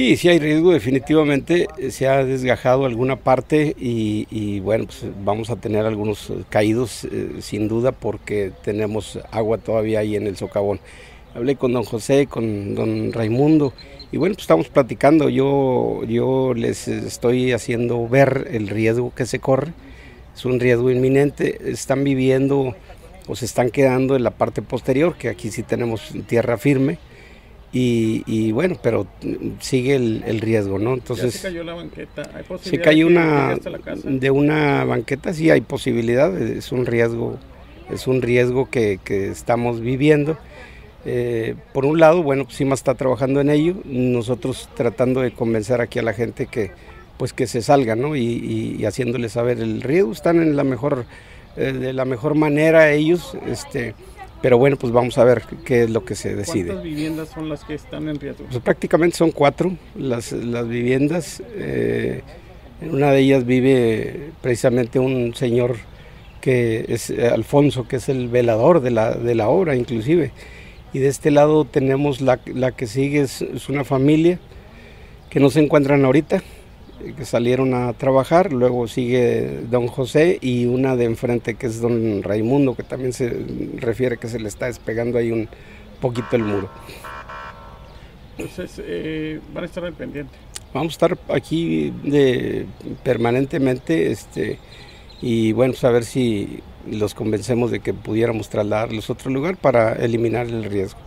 Sí, sí hay riesgo, definitivamente se ha desgajado alguna parte y, bueno, pues vamos a tener algunos caídos eh, sin duda porque tenemos agua todavía ahí en el socavón. Hablé con don José, con don Raimundo y bueno, pues estamos platicando, yo, yo les estoy haciendo ver el riesgo que se corre, es un riesgo inminente, están viviendo o se están quedando en la parte posterior, que aquí sí tenemos tierra firme y, bueno, pero sigue el, riesgo, ¿no? Entonces, se cayó la banqueta? ¿Hay se cayó una, de una banqueta, sí hay posibilidad, es un riesgo, es un riesgo que, estamos viviendo. Eh, por un lado, bueno, pues CIMA está trabajando en ello, nosotros tratando de convencer aquí a la gente que pues que se salga, ¿no? Y, y, haciéndoles saber el riesgo, están en la mejor, eh, de la mejor manera ellos, este, pero bueno, pues vamos a ver qué es lo que se decide. ¿Cuántas viviendas son las que están en riesgo? Pues prácticamente son cuatro las, las viviendas. Eh, en una de ellas vive precisamente un señor que es eh, Alfonso, que es el velador de la, de la obra inclusive. Y de este lado tenemos la, la que sigue, es, es una familia que no se encuentran ahorita, que salieron a trabajar, luego sigue don José y una de enfrente que es don Raimundo, que también se refiere que se le está despegando ahí un poquito el muro. Entonces, eh, van a estar al pendiente. Vamos a estar aquí de, permanentemente este, y bueno, pues a ver si los convencemos de que pudiéramos trasladarlos a otro lugar para eliminar el riesgo.